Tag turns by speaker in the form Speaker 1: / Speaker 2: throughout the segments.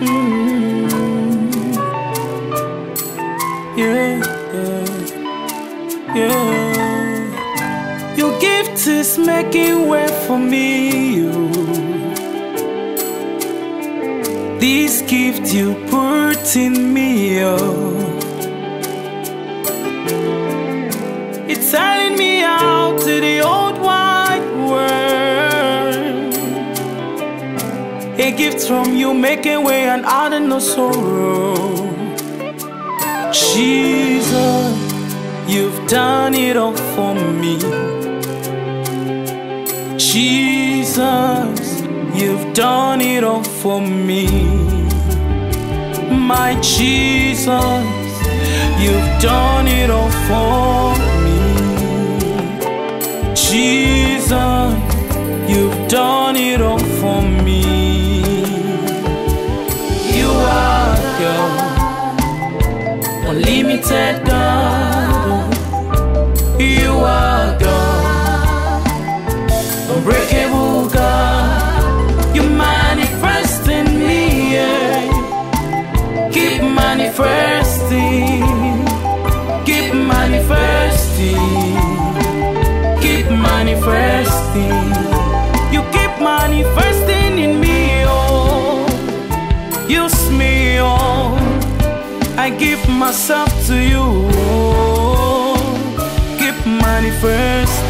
Speaker 1: Yeah, yeah, yeah. Your gift is making way for me. This gift you put in me, oh. It's telling me how to do. A gift from you, making way and adding no sorrow. Jesus, you've done it all for me. Jesus, you've done it all for me. My Jesus, you've done it all for me. Jesus, you've done it all unlimited God. You are God, unbreakable God. You manifest in me, yeah. keep manifesting, keep manifesting keep manifesting. Give myself to you. Keep manifesting. You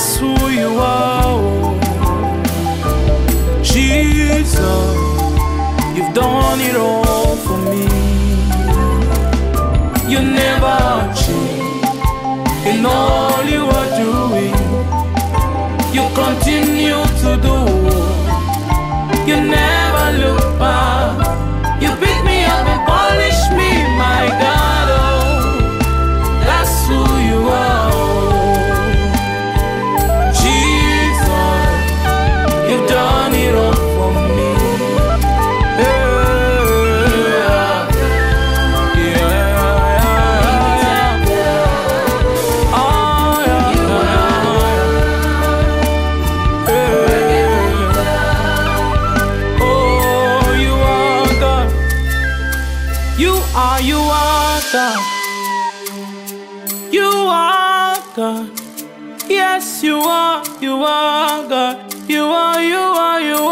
Speaker 1: That's who you are. Jesus, you've done it all for me. You never change in all you are doing you continue to do. You never you are God. You are God. Yes, you are, you are God. You are, you are, you are